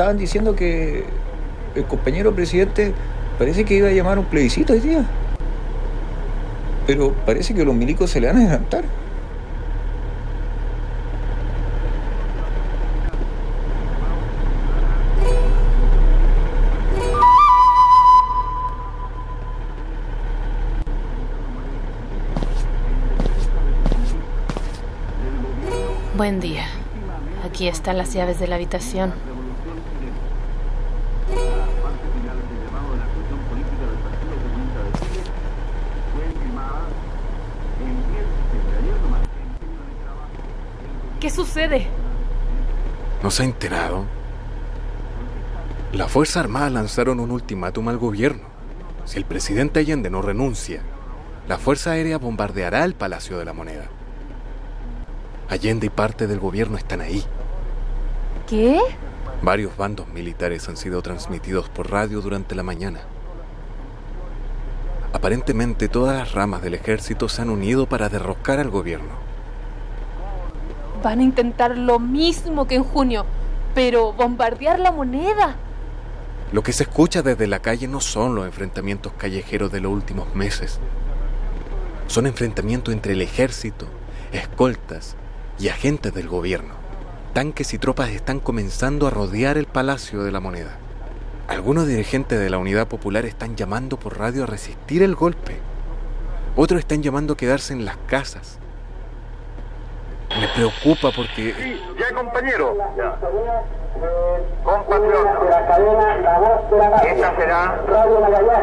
Estaban diciendo que el compañero presidente parece que iba a llamar un plebiscito hoy día. Pero parece que los milicos se le van a adelantar. Buen día. Aquí están las llaves de la habitación. Sucede? ¿No se ha enterado? Las Fuerzas Armadas lanzaron un ultimátum al gobierno. Si el presidente Allende no renuncia, la Fuerza Aérea bombardeará el Palacio de la Moneda. Allende y parte del gobierno están ahí. ¿Qué? Varios bandos militares han sido transmitidos por radio durante la mañana. Aparentemente todas las ramas del ejército se han unido para derrocar al gobierno. Van a intentar lo mismo que en junio, pero bombardear la moneda. Lo que se escucha desde la calle no son los enfrentamientos callejeros de los últimos meses. Son enfrentamientos entre el ejército, escoltas y agentes del gobierno. Tanques y tropas están comenzando a rodear el Palacio de la Moneda. Algunos dirigentes de la Unidad Popular están llamando por radio a resistir el golpe. Otros están llamando a quedarse en las casas. Me preocupa porque Sí, ya compañero. Compatriotas, esta será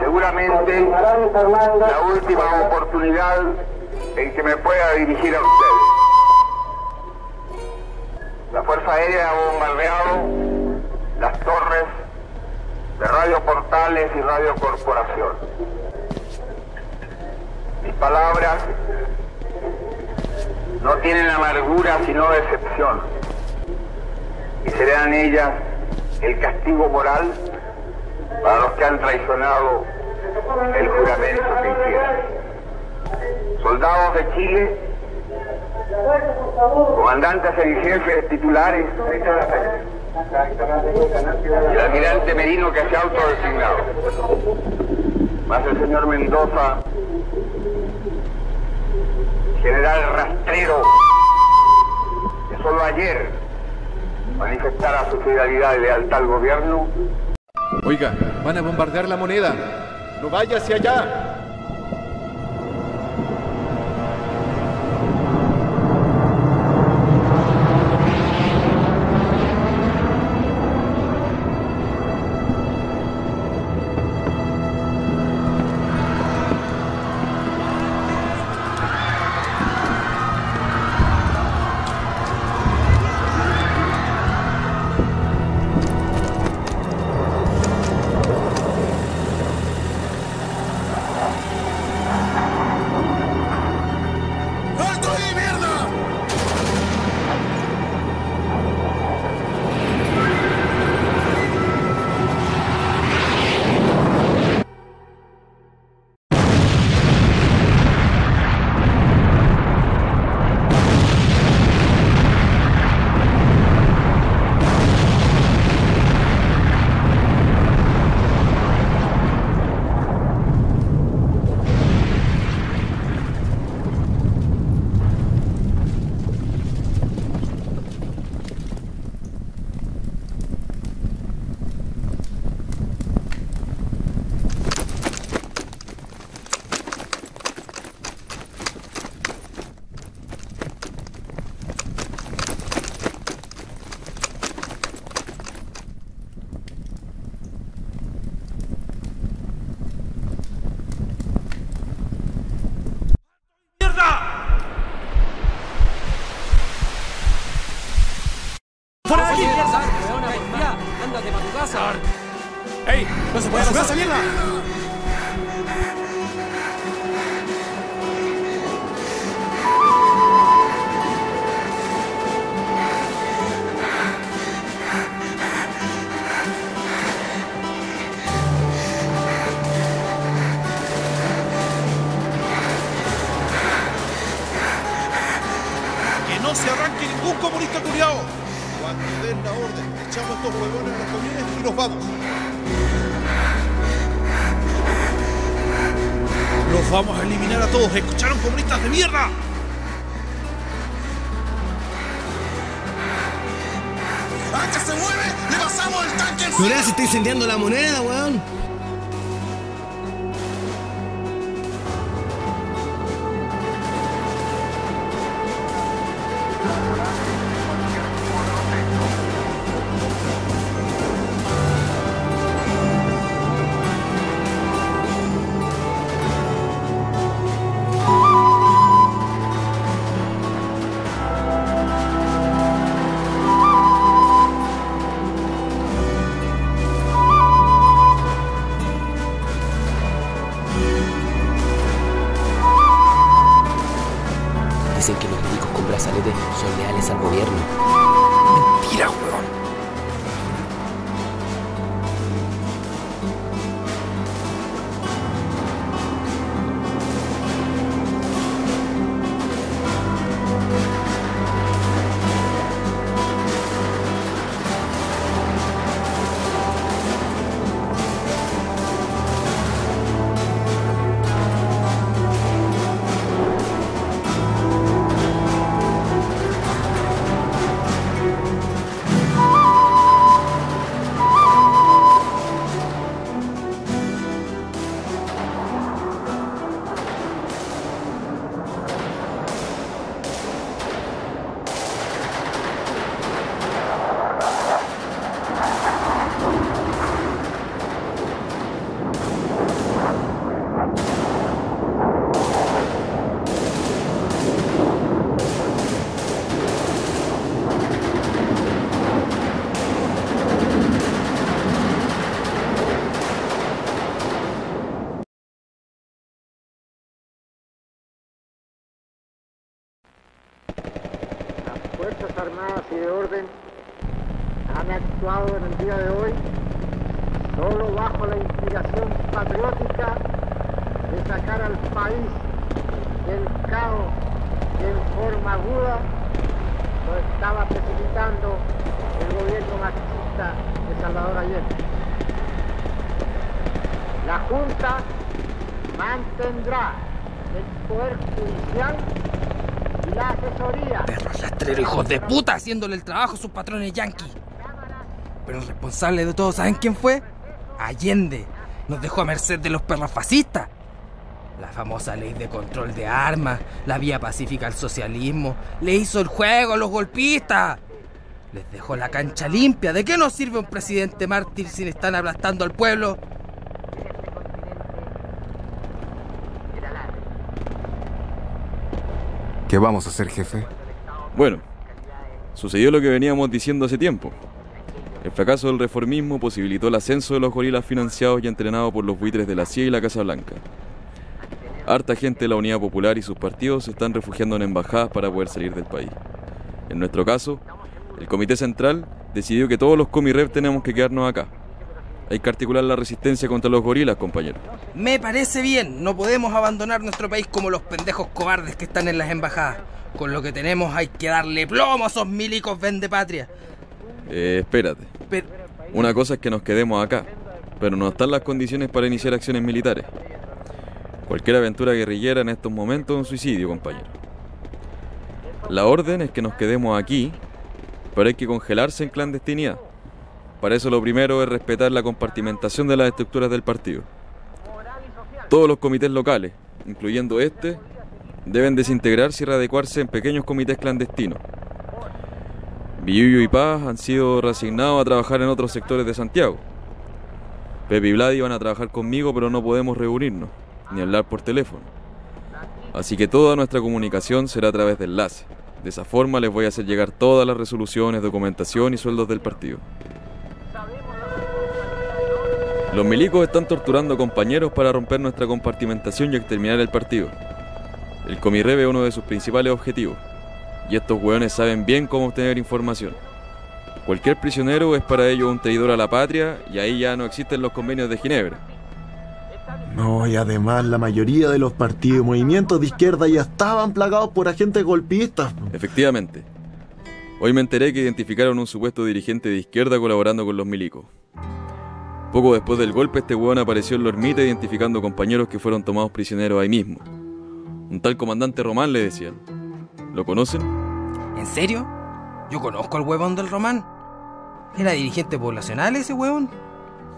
seguramente la última oportunidad en que me pueda dirigir a ustedes. La Fuerza Aérea ha bombardeado las torres de Radio Portales y Radio Corporación. Mis palabras no tienen amargura sino decepción. Y serán ellas el castigo moral para los que han traicionado el juramento que hicieron. Soldados de Chile, comandantes en jefes titulares, el almirante Merino que se ha autodesignado. Más el señor Mendoza, general rastrero, que solo ayer manifestara su fidelidad y lealtad al gobierno, Oiga, van a bombardear la moneda. No vaya hacia allá. Ningún comunista culiao! Cuando den la orden, echamos estos huevones a los camiones y nos vamos. ¡Los vamos a eliminar a todos! ¿Escucharon comunistas de mierda? ¡Acá se mueve! ¡Le pasamos el tanque! Mirá, se está incendiando la moneda, weón. Fuerzas Armadas y de Orden han actuado en el día de hoy solo bajo la inspiración patriótica de sacar al país del caos que en forma aguda lo estaba precipitando el gobierno marxista de Salvador Allende. La Junta mantendrá el poder judicial la asesoría rastreros, hijos de puta, haciéndole el trabajo a sus patrones yanquis. Pero el responsable de todo, ¿saben quién fue? Allende. Nos dejó a merced de los perros fascistas. La famosa ley de control de armas, la vía pacífica al socialismo, le hizo el juego a los golpistas. Les dejó la cancha limpia. ¿De qué nos sirve un presidente mártir si le están aplastando al pueblo? ¿Qué vamos a hacer, jefe? Bueno, sucedió lo que veníamos diciendo hace tiempo. El fracaso del reformismo posibilitó el ascenso de los gorilas financiados y entrenados por los buitres de la CIA y la Casa Blanca. Harta gente de la Unidad Popular y sus partidos se están refugiando en embajadas para poder salir del país. En nuestro caso, el Comité Central decidió que todos los comirep tenemos que quedarnos acá. Hay que articular la resistencia contra los gorilas, compañeros. Me parece bien, no podemos abandonar nuestro país como los pendejos cobardes que están en las embajadas. Con lo que tenemos hay que darle plomo a esos milicos vende patria. Eh, espérate. Pero, Una cosa es que nos quedemos acá, pero no están las condiciones para iniciar acciones militares. Cualquier aventura guerrillera en estos momentos es un suicidio, compañero. La orden es que nos quedemos aquí, pero hay que congelarse en clandestinidad. Para eso lo primero es respetar la compartimentación de las estructuras del partido. Todos los comités locales, incluyendo este, deben desintegrarse y readecuarse en pequeños comités clandestinos. Villullo y Paz han sido reasignados a trabajar en otros sectores de Santiago. Pepe y Vladi van a trabajar conmigo, pero no podemos reunirnos, ni hablar por teléfono. Así que toda nuestra comunicación será a través de enlace. De esa forma les voy a hacer llegar todas las resoluciones, documentación y sueldos del partido. Los milicos están torturando compañeros para romper nuestra compartimentación y exterminar el partido. El Comirrebe es uno de sus principales objetivos. Y estos hueones saben bien cómo obtener información. Cualquier prisionero es para ellos un traidor a la patria y ahí ya no existen los convenios de Ginebra. No, y además la mayoría de los partidos y movimientos de izquierda ya estaban plagados por agentes golpistas. Efectivamente. Hoy me enteré que identificaron un supuesto dirigente de izquierda colaborando con los milicos. Poco después del golpe, este hueón apareció en la ermita identificando compañeros que fueron tomados prisioneros ahí mismo. Un tal comandante Román le decían. ¿Lo conocen? ¿En serio? Yo conozco al huevón del Román. Era dirigente poblacional ese huevón.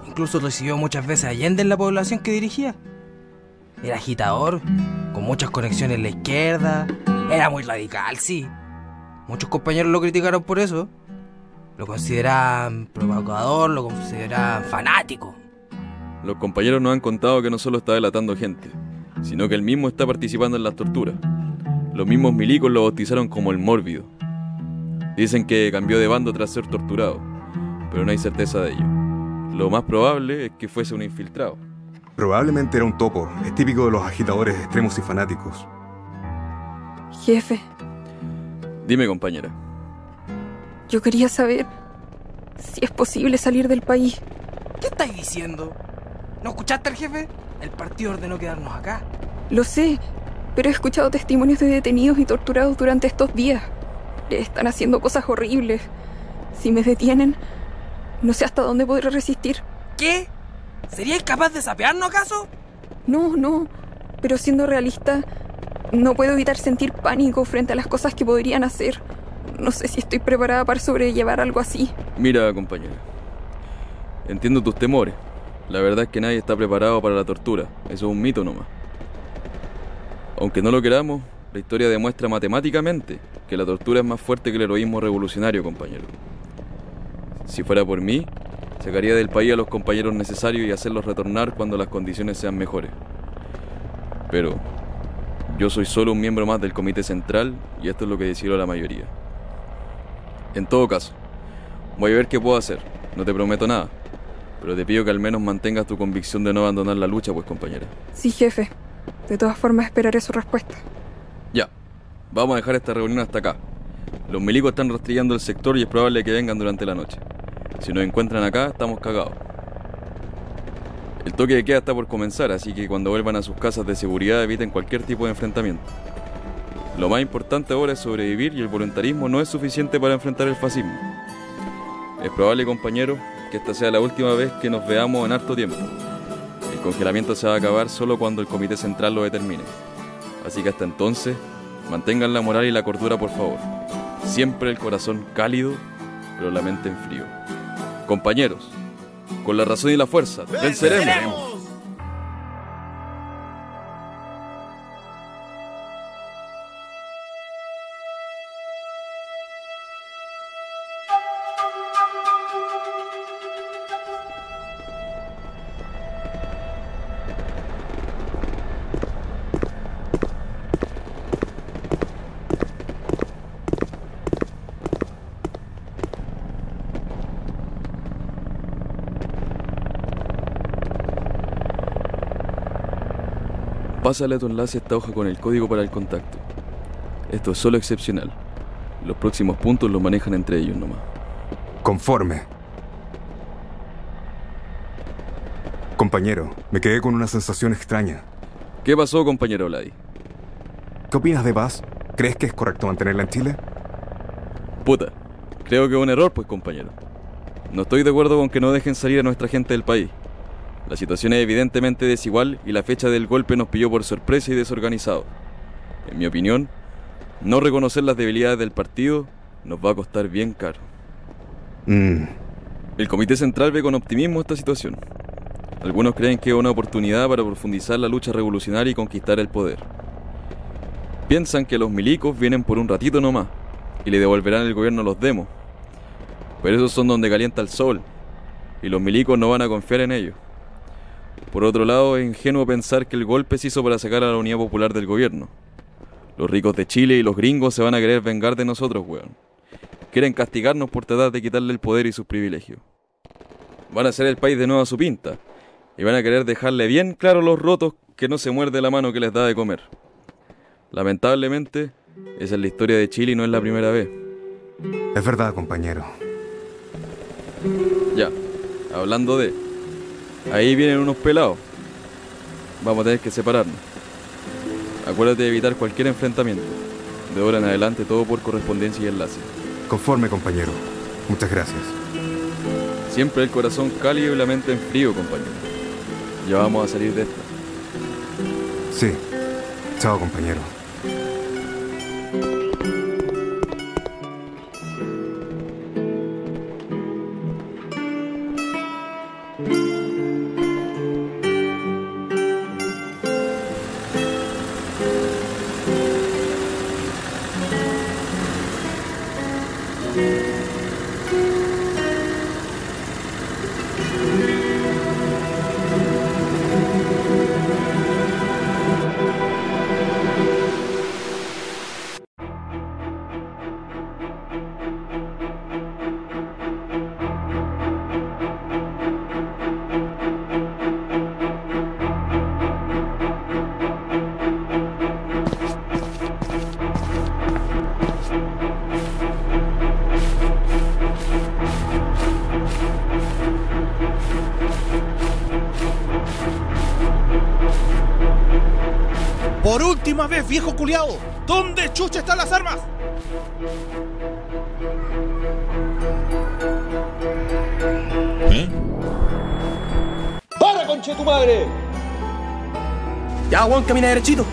Incluso recibió muchas veces Allende en la población que dirigía. Era agitador, con muchas conexiones en la izquierda. Era muy radical, sí. Muchos compañeros lo criticaron por eso. Lo consideraban provocador, lo consideraban fanático. Los compañeros nos han contado que no solo está delatando gente, sino que él mismo está participando en las torturas. Los mismos milicos lo bautizaron como el mórbido. Dicen que cambió de bando tras ser torturado, pero no hay certeza de ello. Lo más probable es que fuese un infiltrado. Probablemente era un topo, es típico de los agitadores extremos y fanáticos. Jefe, Dime, compañera. Yo quería saber si es posible salir del país. ¿Qué estáis diciendo? ¿No escuchaste al jefe? El partido ordenó quedarnos acá. Lo sé, pero he escuchado testimonios de detenidos y torturados durante estos días. Le están haciendo cosas horribles. Si me detienen, no sé hasta dónde podré resistir. ¿Qué? ¿Seríais capaz de sapearnos acaso? No, no. Pero siendo realista, no puedo evitar sentir pánico frente a las cosas que podrían hacer. No sé si estoy preparada para sobrellevar algo así. Mira, compañera. Entiendo tus temores. La verdad es que nadie está preparado para la tortura. Eso es un mito nomás. Aunque no lo queramos, la historia demuestra matemáticamente que la tortura es más fuerte que el heroísmo revolucionario, compañero. Si fuera por mí, sacaría del país a los compañeros necesarios y hacerlos retornar cuando las condiciones sean mejores. Pero yo soy solo un miembro más del comité central y esto es lo que decidió la mayoría. En todo caso, voy a ver qué puedo hacer. No te prometo nada, pero te pido que al menos mantengas tu convicción de no abandonar la lucha, pues compañera. Sí, jefe. De todas formas, esperaré su respuesta. Ya, vamos a dejar esta reunión hasta acá. Los milicos están rastrillando el sector y es probable que vengan durante la noche. Si nos encuentran acá, estamos cagados. El toque de queda está por comenzar, así que cuando vuelvan a sus casas de seguridad eviten cualquier tipo de enfrentamiento. Lo más importante ahora es sobrevivir y el voluntarismo no es suficiente para enfrentar el fascismo. Es probable, compañero, que esta sea la última vez que nos veamos en harto tiempo. El congelamiento se va a acabar solo cuando el Comité Central lo determine. Así que hasta entonces, mantengan la moral y la cordura, por favor. Siempre el corazón cálido, pero la mente en frío. Compañeros, con la razón y la fuerza, venceremos. Pásale a tu enlace esta hoja con el código para el contacto. Esto es solo excepcional. Los próximos puntos los manejan entre ellos nomás. Conforme. Compañero, me quedé con una sensación extraña. ¿Qué pasó, compañero Vladi? ¿Qué opinas de Paz? ¿Crees que es correcto mantenerla en Chile? Puta, creo que es un error, pues, compañero. No estoy de acuerdo con que no dejen salir a nuestra gente del país. La situación es evidentemente desigual y la fecha del golpe nos pilló por sorpresa y desorganizado. En mi opinión, no reconocer las debilidades del partido nos va a costar bien caro. Mm, El Comité Central ve con optimismo esta situación. Algunos creen que es una oportunidad para profundizar la lucha revolucionaria y conquistar el poder. Piensan que los milicos vienen por un ratito nomás y le devolverán el gobierno a los demos. Pero esos son donde calienta el sol y los milicos no van a confiar en ellos. Por otro lado, es ingenuo pensar que el golpe se hizo para sacar a la unidad popular del gobierno. Los ricos de Chile y los gringos se van a querer vengar de nosotros, weón. Quieren castigarnos por tratar de quitarle el poder y sus privilegios. Van a hacer el país de nuevo a su pinta, y van a querer dejarle bien claro a los rotos que no se muerde la mano que les da de comer. Lamentablemente, esa es la historia de Chile y no es la primera vez. Es verdad, compañero. Ya, hablando de... Ahí vienen unos pelados. Vamos a tener que separarnos. Acuérdate de evitar cualquier enfrentamiento. De ahora en adelante todo por correspondencia y enlace. Conforme, compañero. Muchas gracias. Siempre el corazón cálido y la mente en frío, compañero. Ya vamos a salir de esta. Sí. Chao, compañero. Última vez, viejo culiao, ¿dónde chucha están las armas? ¿Eh? ¡Para, conche tu madre! Ya, Juan, camina derechito.